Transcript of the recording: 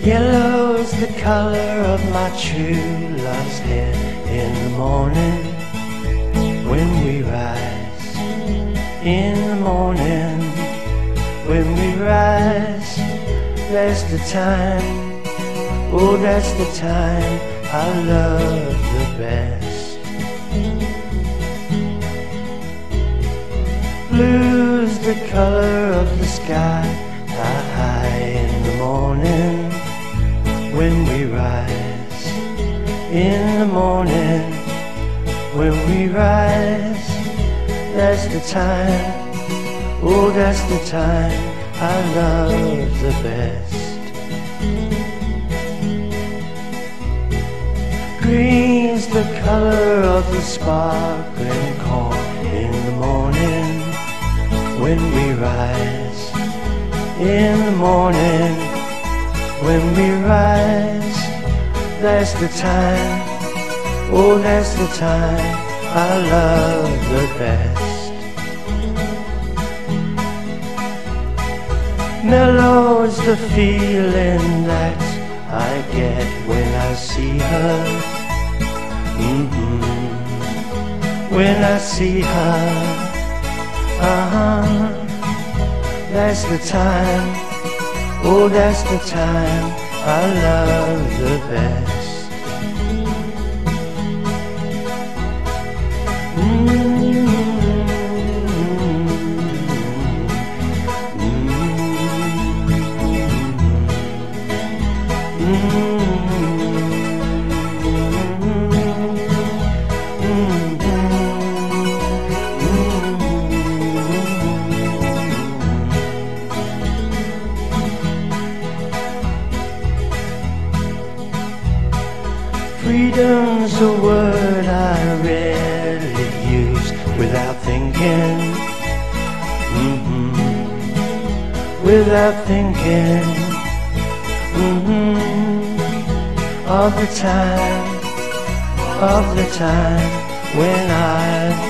Yellow is the color of my true love's hair in the morning when we rise. In the morning when we rise, that's the time. Oh, that's the time I love the best. Blue's the color of the sky high in the morning when we rise. In the morning when we rise, that's the time. Oh, that's the time I love the best. Green's the color of the sparkling corn in the morning when we rise. In the morning when we rise, that's the time. Oh, that's the time I love the best. Mellow is the feeling that I get when I see her. Mm-hmm. When I see her, uh-huh. That's the time. Oh, that's the time I love the best. Mm-hmm. Mm-hmm. Mm-hmm. Freedom's a word I rarely use without thinking. hmm Without thinking. hmm Of the time, of the time when loved.